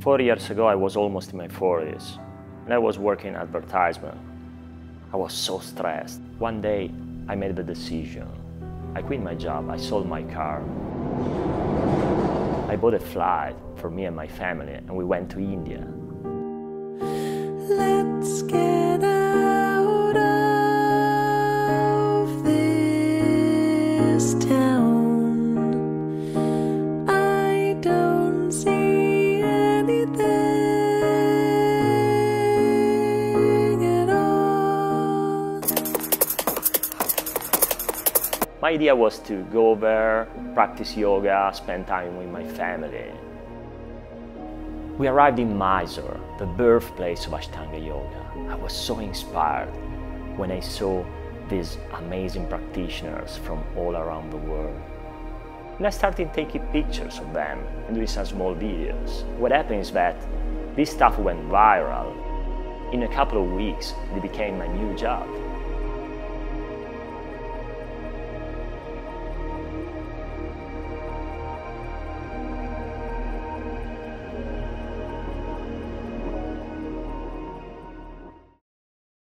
Four years ago, I was almost in my 40s, and I was working in advertisement. I was so stressed. One day, I made the decision. I quit my job, I sold my car. I bought a flight for me and my family, and we went to India. Let's get My idea was to go there, practice yoga, spend time with my family. We arrived in Mysore, the birthplace of Ashtanga Yoga. I was so inspired when I saw these amazing practitioners from all around the world. And I started taking pictures of them and doing some small videos. What happened is that this stuff went viral. In a couple of weeks, it became my new job.